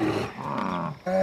Ah.